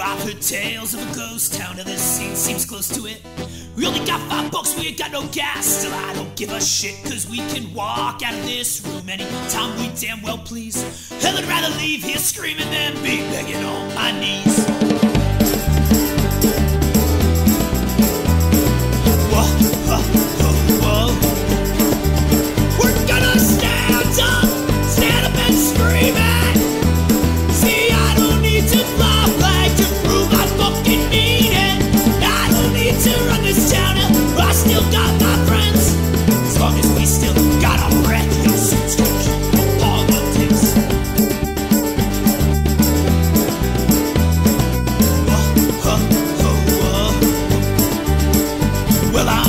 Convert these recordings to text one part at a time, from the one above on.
I've heard tales of a ghost town, and this scene seems close to it. We only got five bucks, we ain't got no gas. Still, I don't give a shit, cause we can walk out of this room anytime we damn well please. Hell, I'd rather leave here screaming than be begging on my knees.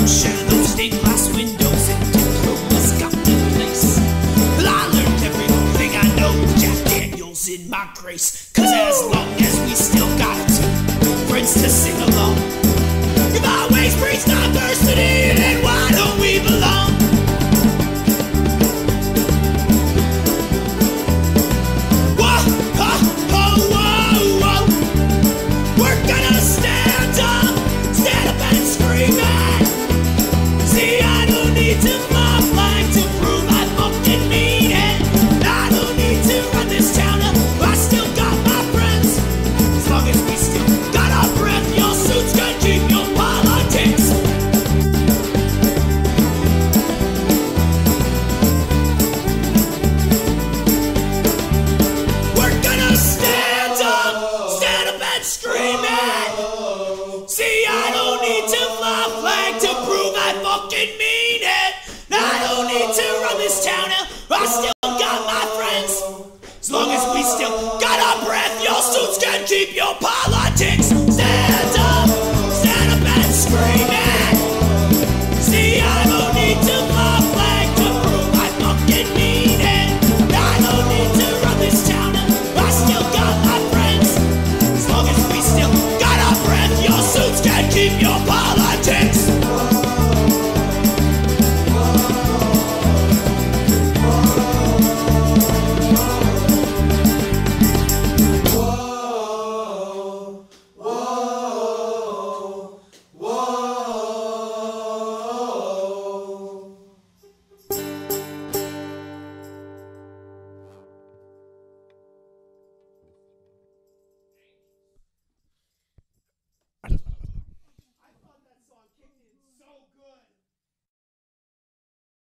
Those stained glass windows and diplomas got place. I learned everything I know, Jack Daniels in my grace. Cause as long as we still got and scream it. See, I don't need to fly flag to prove I fucking mean it. I don't need to run this town, out. I still got my friends. As long as we still got our breath, your suits can keep your politics.